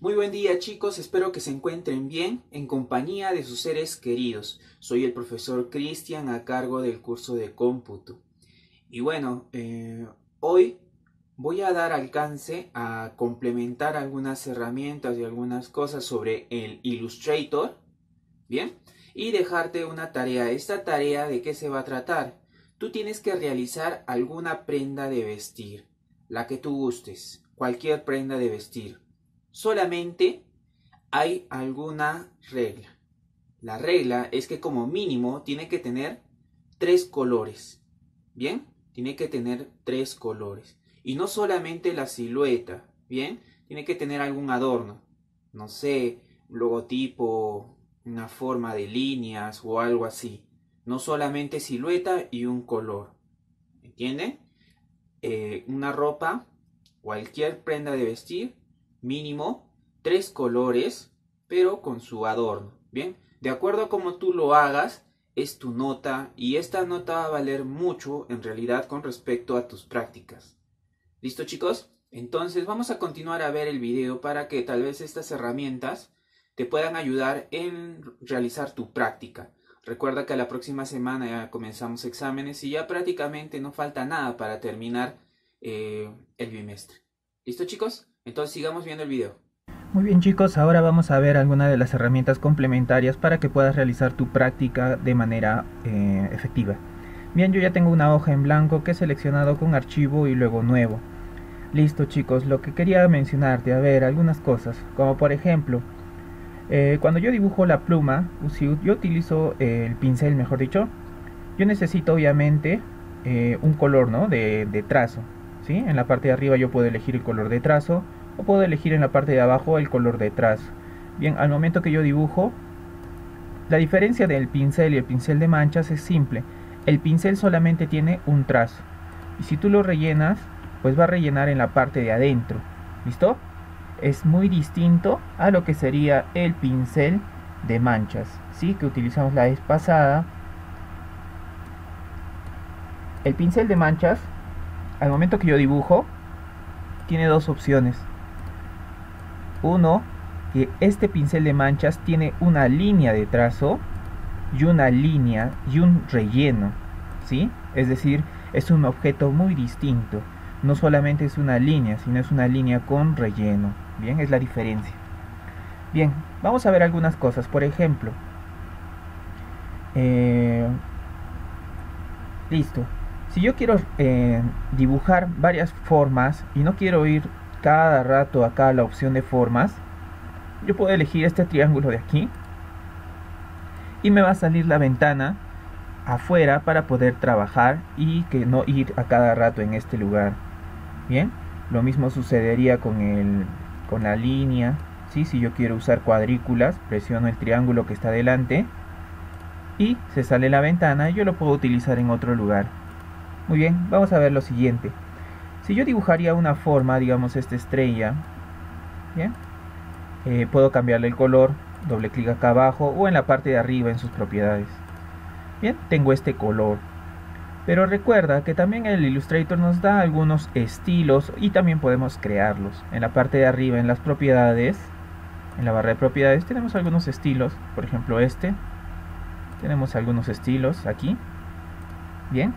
Muy buen día chicos, espero que se encuentren bien en compañía de sus seres queridos. Soy el profesor Cristian a cargo del curso de cómputo. Y bueno, eh, hoy voy a dar alcance a complementar algunas herramientas y algunas cosas sobre el Illustrator. Bien, y dejarte una tarea. ¿Esta tarea de qué se va a tratar? Tú tienes que realizar alguna prenda de vestir, la que tú gustes, cualquier prenda de vestir Solamente hay alguna regla. La regla es que como mínimo tiene que tener tres colores. ¿Bien? Tiene que tener tres colores. Y no solamente la silueta. ¿Bien? Tiene que tener algún adorno. No sé, logotipo, una forma de líneas o algo así. No solamente silueta y un color. ¿Entienden? Eh, una ropa, cualquier prenda de vestir, mínimo tres colores, pero con su adorno. Bien, de acuerdo a cómo tú lo hagas, es tu nota y esta nota va a valer mucho en realidad con respecto a tus prácticas. ¿Listo chicos? Entonces vamos a continuar a ver el video para que tal vez estas herramientas te puedan ayudar en realizar tu práctica. Recuerda que la próxima semana ya comenzamos exámenes y ya prácticamente no falta nada para terminar eh, el bimestre. ¿Listo chicos? Entonces sigamos viendo el video. Muy bien chicos, ahora vamos a ver algunas de las herramientas complementarias para que puedas realizar tu práctica de manera eh, efectiva. Bien, yo ya tengo una hoja en blanco que he seleccionado con archivo y luego nuevo. Listo chicos, lo que quería mencionarte, a ver, algunas cosas, como por ejemplo, eh, cuando yo dibujo la pluma, si yo utilizo el pincel, mejor dicho, yo necesito obviamente eh, un color ¿no? de, de trazo. En la parte de arriba yo puedo elegir el color de trazo o puedo elegir en la parte de abajo el color de trazo. Bien, al momento que yo dibujo, la diferencia del pincel y el pincel de manchas es simple. El pincel solamente tiene un trazo. Y si tú lo rellenas, pues va a rellenar en la parte de adentro. ¿Listo? Es muy distinto a lo que sería el pincel de manchas, ¿sí? Que utilizamos la vez pasada. El pincel de manchas al momento que yo dibujo, tiene dos opciones. Uno, que este pincel de manchas tiene una línea de trazo y una línea y un relleno, ¿sí? Es decir, es un objeto muy distinto. No solamente es una línea, sino es una línea con relleno. Bien, es la diferencia. Bien, vamos a ver algunas cosas. Por ejemplo, eh, listo. Si yo quiero eh, dibujar varias formas y no quiero ir cada rato acá a la opción de formas, yo puedo elegir este triángulo de aquí y me va a salir la ventana afuera para poder trabajar y que no ir a cada rato en este lugar. Bien, lo mismo sucedería con, el, con la línea. ¿sí? Si yo quiero usar cuadrículas, presiono el triángulo que está delante y se sale la ventana yo lo puedo utilizar en otro lugar. Muy bien, vamos a ver lo siguiente. Si yo dibujaría una forma, digamos esta estrella, ¿bien? Eh, puedo cambiarle el color, doble clic acá abajo o en la parte de arriba en sus propiedades. Bien, tengo este color. Pero recuerda que también el Illustrator nos da algunos estilos y también podemos crearlos. En la parte de arriba, en las propiedades, en la barra de propiedades, tenemos algunos estilos. Por ejemplo, este. Tenemos algunos estilos aquí. Bien,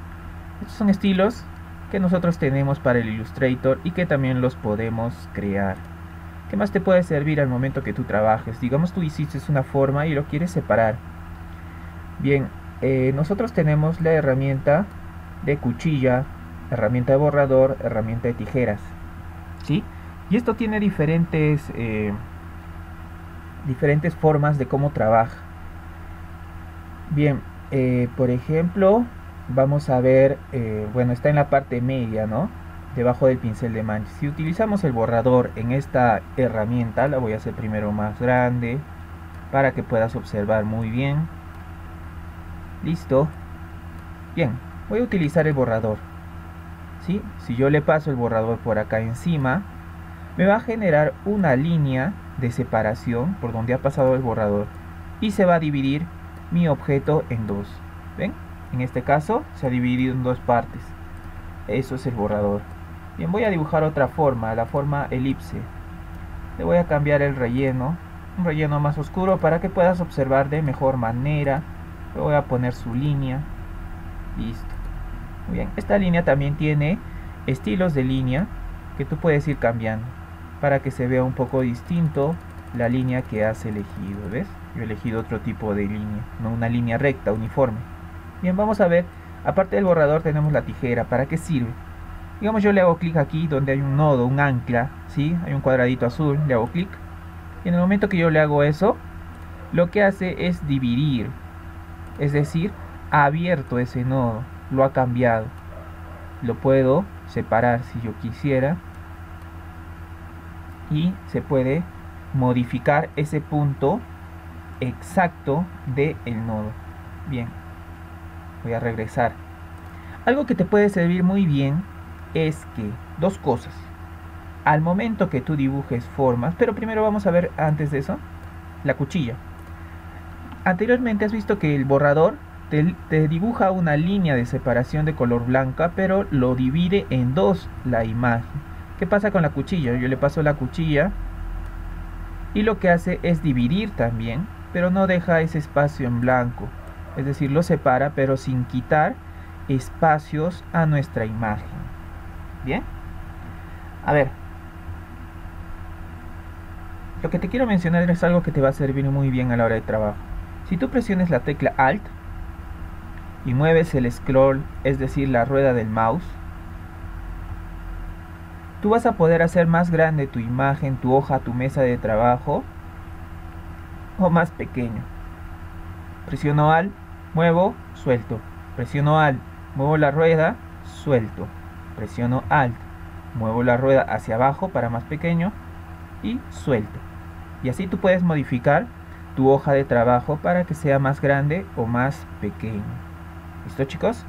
estos son estilos que nosotros tenemos para el Illustrator y que también los podemos crear. ¿Qué más te puede servir al momento que tú trabajes? Digamos tú hiciste una forma y lo quieres separar. Bien, eh, nosotros tenemos la herramienta de cuchilla, herramienta de borrador, herramienta de tijeras. ¿Sí? Y esto tiene diferentes, eh, diferentes formas de cómo trabaja. Bien, eh, por ejemplo, vamos a ver, eh, bueno, está en la parte media, ¿no? Debajo del pincel de mancha. Si utilizamos el borrador en esta herramienta, la voy a hacer primero más grande para que puedas observar muy bien. Listo. Bien, voy a utilizar el borrador. ¿Sí? Si yo le paso el borrador por acá encima, me va a generar una línea de separación por donde ha pasado el borrador y se va a dividir mi objeto en dos. ¿Ven? En este caso se ha dividido en dos partes. Eso es el borrador. Bien, voy a dibujar otra forma, la forma elipse. Le voy a cambiar el relleno, un relleno más oscuro para que puedas observar de mejor manera. Le voy a poner su línea. Listo. Muy bien, esta línea también tiene estilos de línea que tú puedes ir cambiando para que se vea un poco distinto la línea que has elegido, ¿ves? Yo he elegido otro tipo de línea, no una línea recta, uniforme. Bien, vamos a ver, aparte del borrador tenemos la tijera, ¿para qué sirve? Digamos yo le hago clic aquí donde hay un nodo, un ancla, ¿sí? Hay un cuadradito azul, le hago clic. Y en el momento que yo le hago eso, lo que hace es dividir. Es decir, abierto ese nodo, lo ha cambiado. Lo puedo separar si yo quisiera. Y se puede modificar ese punto exacto del el nodo. Bien, voy a regresar. Algo que te puede servir muy bien es que dos cosas. Al momento que tú dibujes formas, pero primero vamos a ver antes de eso la cuchilla. Anteriormente has visto que el borrador te, dibuja una línea de separación de color blanca, pero lo divide en dos la imagen. ¿Qué pasa con la cuchilla? Yo le paso la cuchilla y lo que hace es dividir también, pero no deja ese espacio en blanco. Es decir, lo separa, pero sin quitar espacios a nuestra imagen. Bien. A ver. Lo que te quiero mencionar es algo que te va a servir muy bien a la hora de trabajo. Si tú presiones la tecla Alt y mueves el scroll, es decir, la rueda del mouse, tú vas a poder hacer más grande tu imagen, tu hoja, tu mesa de trabajo o más pequeño. Presiono Alt, muevo, suelto. Presiono Alt, muevo la rueda, suelto. Presiono Alt, muevo la rueda hacia abajo para más pequeño y suelto. Y así tú puedes modificar tu hoja de trabajo para que sea más grande o más pequeño. ¿Listo chicos?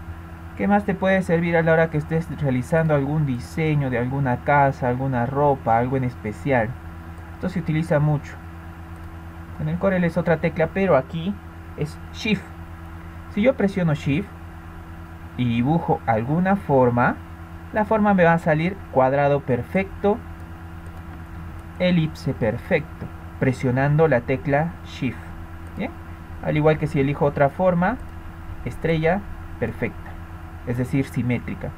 ¿Qué más te puede servir a la hora que estés realizando algún diseño de alguna casa, alguna ropa, algo en especial? Esto se utiliza mucho. En el Corel es otra tecla, pero aquí es Shift. Si yo presiono Shift y dibujo alguna forma, la forma me va a salir cuadrado perfecto, elipse perfecto, presionando la tecla Shift. ¿Bien? Al igual que si elijo otra forma, estrella perfecta, es decir, simétrica.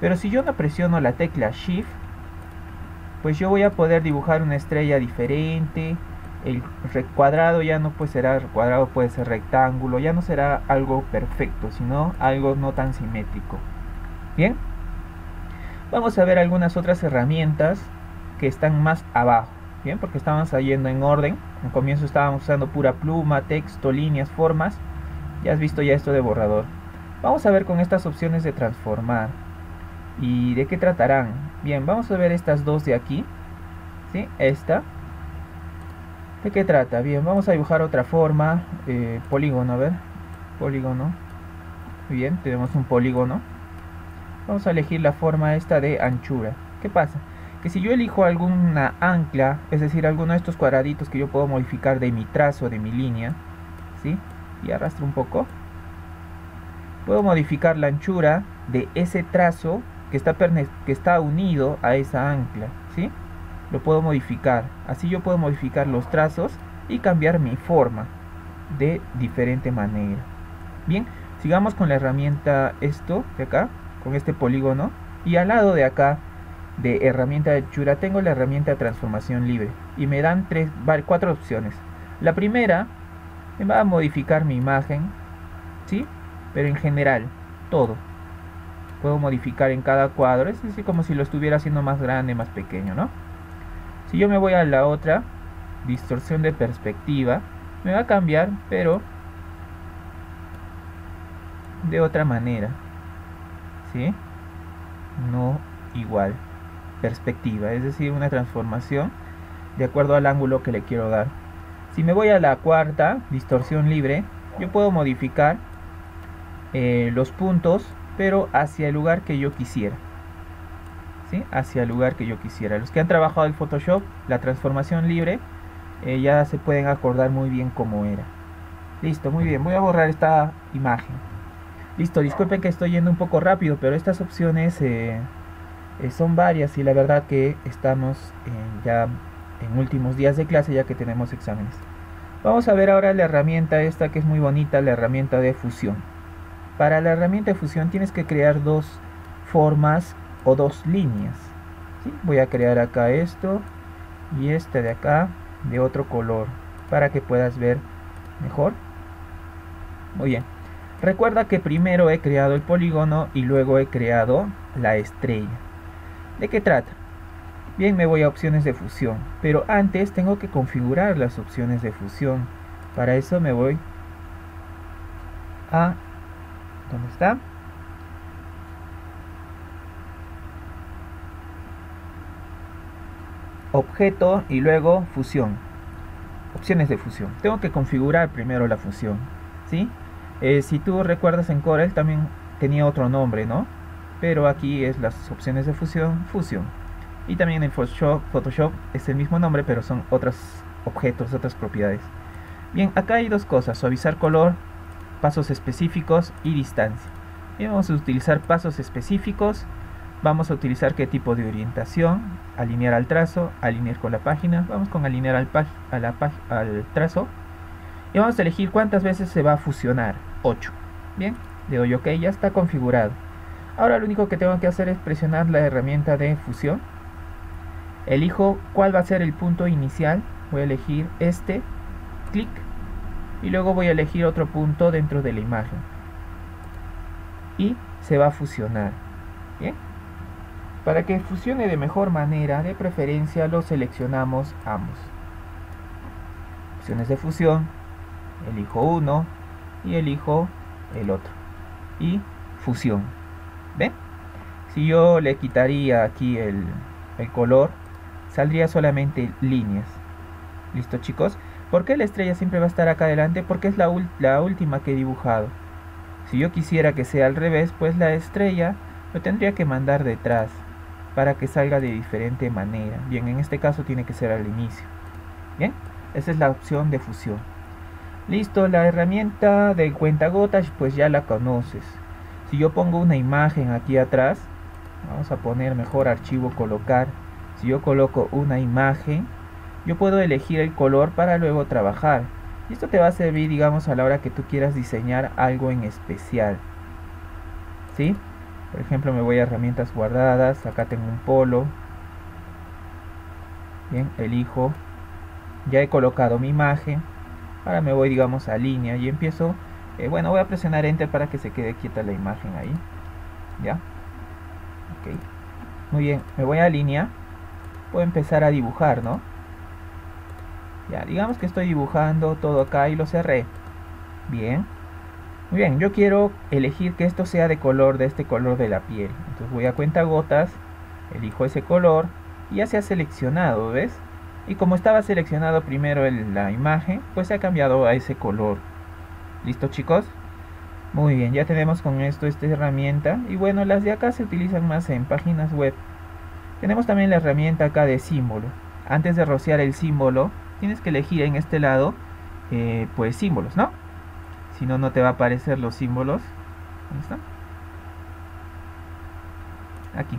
Pero si yo no presiono la tecla Shift, pues yo voy a poder dibujar una estrella diferente. El cuadrado ya no puede ser cuadrado, puede ser rectángulo, ya no será algo perfecto, sino algo no tan simétrico. Bien, vamos a ver algunas otras herramientas que están más abajo. Bien, porque estamos yendo en orden. En comienzo estábamos usando pura pluma, texto, líneas, formas. Ya has visto ya esto de borrador. Vamos a ver con estas opciones de transformar. ¿Y de qué tratarán? Bien, vamos a ver estas dos de aquí. ¿Sí? Esta. ¿De qué trata? Bien, vamos a dibujar otra forma. Eh, polígono, a ver. Polígono. Bien, tenemos un polígono. Vamos a elegir la forma esta de anchura. ¿Qué pasa? Que si yo elijo alguna ancla, es decir, alguno de estos cuadraditos que yo puedo modificar de mi trazo, de mi línea, ¿sí? Y arrastro un poco. Puedo modificar la anchura de ese trazo que está, que está unido a esa ancla, ¿sí? Lo puedo modificar. Así yo puedo modificar los trazos y cambiar mi forma de diferente manera. Bien, sigamos con la herramienta esto de acá, con este polígono. Y al lado de acá, de herramienta de anchura, tengo la herramienta transformación libre. Y me dan tres, cuatro opciones. La primera, me va a modificar mi imagen, ¿sí? Pero en general, todo puedo modificar en cada cuadro. Es así como si lo estuviera haciendo más grande, más pequeño, ¿no? Si yo me voy a la otra, distorsión de perspectiva, me va a cambiar, pero de otra manera. ¿Sí? No igual. Perspectiva, es decir, una transformación de acuerdo al ángulo que le quiero dar. Si me voy a la cuarta, distorsión libre, yo puedo modificar eh, los puntos pero hacia el lugar que yo quisiera. ¿Sí? Hacia el lugar que yo quisiera. Los que han trabajado en Photoshop, la transformación libre, eh, ya se pueden acordar muy bien cómo era. Listo, muy bien. Voy a borrar esta imagen. Listo, disculpen que estoy yendo un poco rápido, pero estas opciones eh, son varias y la verdad que estamos ya en últimos días de clase ya que tenemos exámenes. Vamos a ver ahora la herramienta esta que es muy bonita, la herramienta de fusión. Para la herramienta de fusión tienes que crear dos formas o dos líneas. Voy a crear acá esto y este de acá de otro color para que puedas ver mejor. Muy bien. Recuerda que primero he creado el polígono y luego he creado la estrella. ¿De qué trata? Bien, me voy a opciones de fusión, pero antes tengo que configurar las opciones de fusión. Para eso me voy a... ¿Dónde está? Objeto y luego fusión. Opciones de fusión. Tengo que configurar primero la fusión. ¿sí? Eh, si tú recuerdas en Corel también tenía otro nombre, ¿no? Pero aquí es las opciones de fusión, fusión. Y también en Photoshop, Photoshop es el mismo nombre, pero son otros objetos, otras propiedades. Bien, acá hay dos cosas, suavizar color, pasos específicos y distancia. Y vamos a utilizar pasos específicos, vamos a utilizar qué tipo de orientación, alinear al trazo, alinear con la página, vamos con alinear al, a la al trazo. Y vamos a elegir cuántas veces se va a fusionar, 8. Bien, le doy OK, ya está configurado. Ahora lo único que tengo que hacer es presionar la herramienta de fusión elijo cuál va a ser el punto inicial. Voy a elegir este. Clic. Y luego voy a elegir otro punto dentro de la imagen. Y se va a fusionar. ¿bien? para que fusione de mejor manera de preferencia lo seleccionamos ambos. Opciones de fusión. Elijo uno y elijo el otro. Y fusión. ¿ven? si yo le quitaría aquí el, el color saldría solamente líneas. ¿Listo chicos? ¿Por qué la estrella siempre va a estar acá adelante? Porque es la, la última que he dibujado. Si yo quisiera que sea al revés, pues la estrella lo tendría que mandar detrás para que salga de diferente manera. Bien, en este caso tiene que ser al inicio. Bien, esa es la opción de fusión. Listo, la herramienta de cuentagotas pues ya la conoces. Si yo pongo una imagen aquí atrás, vamos a poner mejor archivo colocar yo coloco una imagen, yo puedo elegir el color para luego trabajar. Y esto te va a servir, digamos, a la hora que tú quieras diseñar algo en especial. ¿Sí? Por ejemplo, me voy a herramientas guardadas. Acá tengo un polo. Bien, elijo. Ya he colocado mi imagen. Ahora me voy, digamos, a línea y empiezo. Eh, bueno, voy a presionar Enter para que se quede quieta la imagen ahí. ¿Ya? Ok. Muy bien, me voy a línea puedo empezar a dibujar, ¿no? Ya, digamos que estoy dibujando todo acá y lo cerré. Bien. Muy bien, yo quiero elegir que esto sea de color, de este color de la piel. Entonces voy a cuenta gotas, elijo ese color y ya se ha seleccionado, ¿ves? Y como estaba seleccionado primero la imagen, pues se ha cambiado a ese color. ¿Listo chicos? Muy bien, ya tenemos con esto esta herramienta. Y bueno, las de acá se utilizan más en páginas web tenemos también la herramienta acá de símbolo. Antes de rociar el símbolo, tienes que elegir en este lado, eh, pues símbolos, ¿no? Si no, no te va a aparecer los símbolos. ¿Dónde están? Aquí.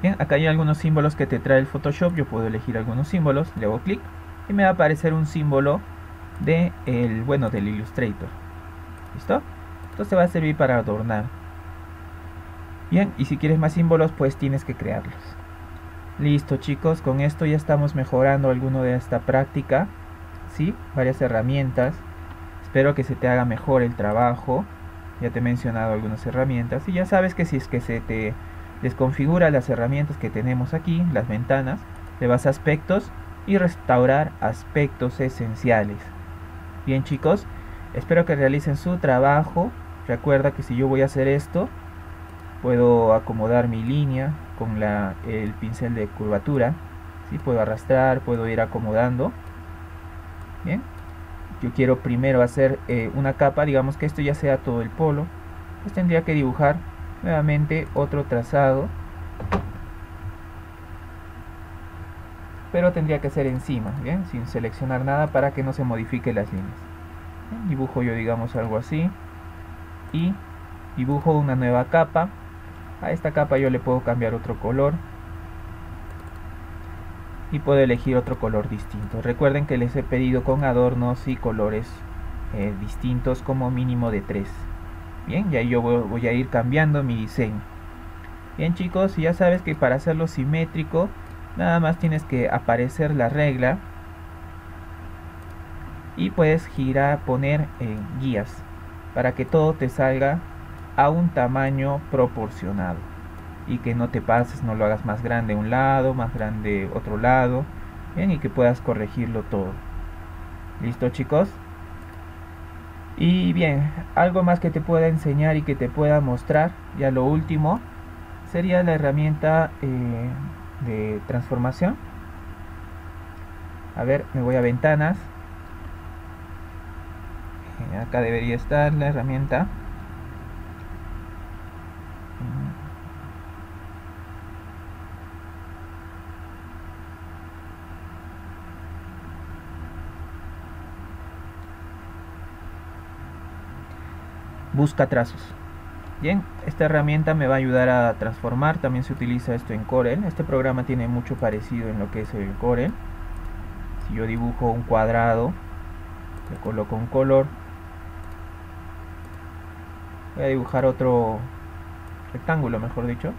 Bien, acá hay algunos símbolos que te trae el Photoshop. Yo puedo elegir algunos símbolos, le hago clic y me va a aparecer un símbolo de el, bueno, del Illustrator. ¿Listo? Esto va a servir para adornar. Bien, y si quieres más símbolos, pues tienes que crearlos. Listo chicos, con esto ya estamos mejorando alguno de esta práctica. ¿Sí? Varias herramientas. Espero que se te haga mejor el trabajo. Ya te he mencionado algunas herramientas. Y ya sabes que si es que se te desconfigura las herramientas que tenemos aquí, las ventanas, le vas a aspectos y restaurar aspectos esenciales. Bien chicos, espero que realicen su trabajo. Recuerda que si yo voy a hacer esto, puedo acomodar mi línea con la, el pincel de curvatura. ¿sí? puedo arrastrar, puedo ir acomodando. Bien. Yo quiero primero hacer eh, una capa. Digamos que esto ya sea todo el polo. Pues tendría que dibujar nuevamente otro trazado. Pero tendría que ser encima bien sin seleccionar nada para que no se modifique las líneas. Dibujo yo digamos algo así. Y dibujo una nueva capa a esta capa yo le puedo cambiar otro color. Y puedo elegir otro color distinto. Recuerden que les he pedido con adornos y colores eh, distintos como mínimo de 3 bien y ahí yo voy, a ir cambiando mi diseño. Bien chicos ya sabes que para hacerlo simétrico nada más tienes que aparecer la regla. Y puedes girar poner en guías para que todo te salga a un tamaño proporcionado y que no te pases, no lo hagas más grande un lado, más grande otro lado, y que puedas corregirlo todo. ¿Listo chicos? Y bien, algo más que te pueda enseñar y que te pueda mostrar, ya lo último, sería la herramienta eh, de transformación. A ver, me voy a ventanas. Eh, acá debería estar la herramienta. Busca trazos. Bien, esta herramienta me va a ayudar a transformar, también se utiliza esto en Corel. Este programa tiene mucho parecido en lo que es el Corel. Si yo dibujo un cuadrado, le coloco un color. Voy a dibujar otro rectángulo, mejor dicho.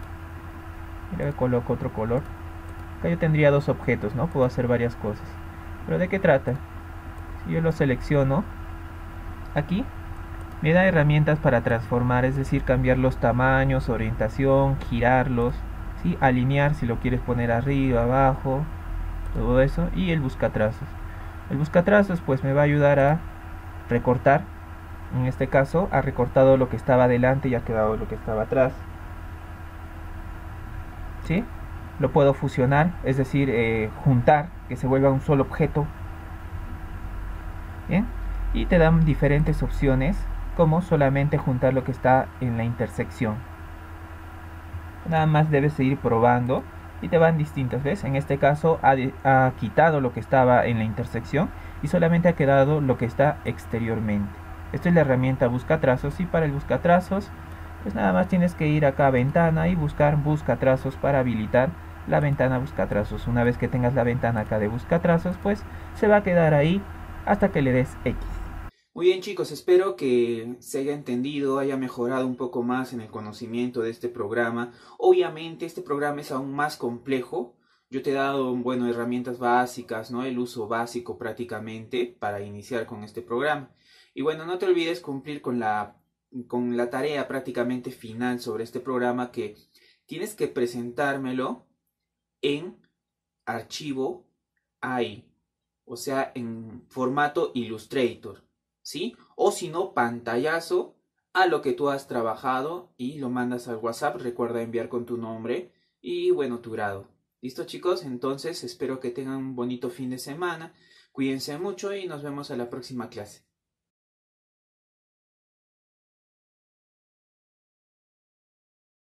Y le coloco otro color. Acá yo tendría dos objetos, ¿no? Puedo hacer varias cosas. Pero ¿de qué trata? Si yo lo selecciono aquí, me da herramientas para transformar, es decir, cambiar los tamaños, orientación, girarlos, ¿sí? alinear si lo quieres poner arriba, abajo, todo eso, y el buscatrazos. El buscatrazos pues me va a ayudar a recortar, en este caso ha recortado lo que estaba adelante y ha quedado lo que estaba atrás. ¿Sí? Lo puedo fusionar, es decir, eh, juntar, que se vuelva un solo objeto. ¿Bien? Y te dan diferentes opciones como solamente juntar lo que está en la intersección. Nada más debes seguir probando y te van distintas veces. En este caso ha, quitado lo que estaba en la intersección y solamente ha quedado lo que está exteriormente. Esta es la herramienta busca trazos y para el busca trazos pues nada más tienes que ir acá a ventana y buscar busca trazos para habilitar la ventana busca trazos. Una vez que tengas la ventana acá de busca trazos pues se va a quedar ahí hasta que le des X. Muy bien chicos, espero que se haya entendido, haya mejorado un poco más en el conocimiento de este programa. Obviamente este programa es aún más complejo. Yo te he dado, bueno, herramientas básicas, ¿no? El uso básico prácticamente para iniciar con este programa. Y bueno, no te olvides cumplir con la, con la tarea prácticamente final sobre este programa que tienes que presentármelo en archivo AI, o sea, en formato Illustrator. ¿Sí? O si no, pantallazo a lo que tú has trabajado y lo mandas al WhatsApp. Recuerda enviar con tu nombre y bueno, tu grado. ¿Listo chicos? Entonces espero que tengan un bonito fin de semana. Cuídense mucho y nos vemos a la próxima clase.